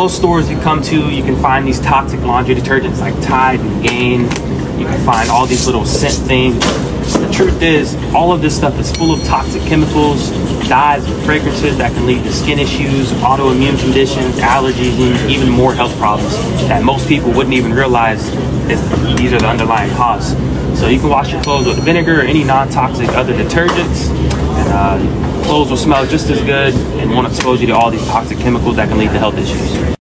most stores you come to, you can find these toxic laundry detergents like Tide and Gain. You can find all these little scent things. The truth is, all of this stuff is full of toxic chemicals, dyes, and fragrances that can lead to skin issues, autoimmune conditions, allergies, and even more health problems that most people wouldn't even realize is, these are the underlying cause. So you can wash your clothes with vinegar or any non-toxic other detergents, and uh, clothes will smell just as good and won't expose you to all these toxic chemicals that can lead to health issues.